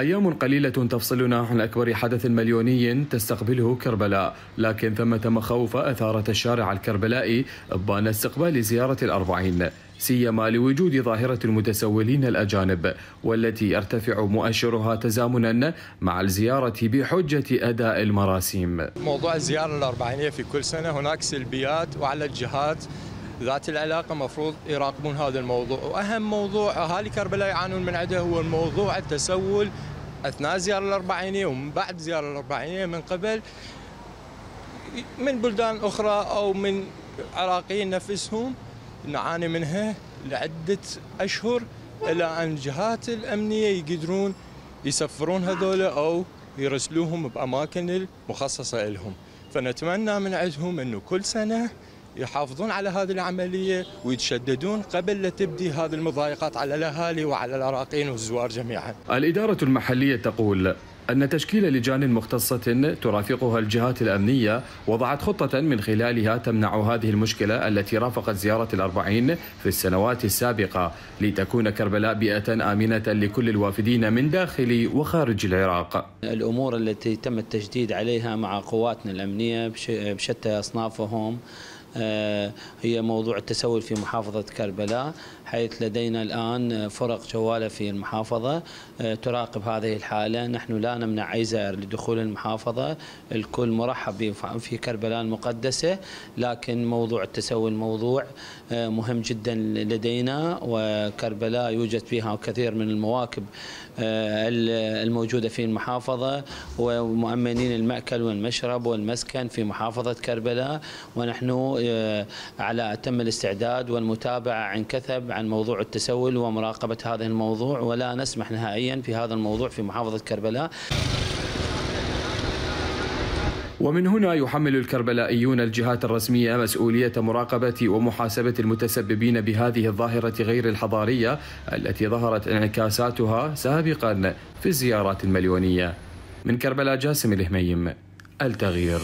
أيام قليلة تفصلنا عن أكبر حدث مليوني تستقبله كربلاء لكن ثمة مخاوف أثارت الشارع الكربلائي إبان استقبال زيارة الأربعين سيما لوجود ظاهرة المتسولين الأجانب والتي يرتفع مؤشرها تزامنا مع الزيارة بحجة أداء المراسيم. موضوع الزيارة الأربعينية في كل سنة هناك سلبيات وعلى الجهات ذات العلاقة مفروض يراقبون هذا الموضوع. وأهم موضوع أهالي كربلاء يعانون من عنده هو الموضوع التسول أثناء الزيارة الأربعينية ومن بعد الزيارة الأربعينية من قبل من بلدان أخرى أو من عراقيين نفسهم نعاني منها لعدة أشهر إلى أن الجهات الأمنية يقدرون يسفرون هذول أو يرسلوهم بأماكن المخصصة لهم. فنتمنى من عندهم أنه كل سنة يحافظون على هذه العملية ويتشددون قبل لا تبدي هذه المضايقات على الأهالي وعلى العراقيين والزوار جميعا. الإدارة المحلية تقول أن تشكيل لجان مختصة ترافقها الجهات الأمنية وضعت خطة من خلالها تمنع هذه المشكلة التي رافقت زيارة الأربعين في السنوات السابقة لتكون كربلاء بيئة آمنة لكل الوافدين من داخل وخارج العراق. الأمور التي تم التجديد عليها مع قواتنا الأمنية بشتى أصنافهم هي موضوع التسول في محافظة كربلاء. حيث لدينا الآن فرق جوالة في المحافظة آه، تراقب هذه الحالة. نحن لا نمنع أي زائر لدخول المحافظة. الكل مرحب في كربلاء المقدسة لكن موضوع التسول موضوع آه، مهم جدا لدينا وكربلاء يوجد فيها كثير من المواكب الموجودة في المحافظة ومؤمنين المأكل والمشرب والمسكن في محافظة كربلاء. ونحن آه، على أتم الاستعداد والمتابعة عن كثب عن موضوع التسول ومراقبة هذا الموضوع ولا نسمح نهائيا في هذا الموضوع في محافظة كربلاء. ومن هنا يحمل الكربلائيون الجهات الرسمية مسؤولية مراقبة ومحاسبة المتسببين بهذه الظاهرة غير الحضارية التي ظهرت انعكاساتها سابقا في الزيارات المليونية. من كربلاء جاسم الهميم التغيير.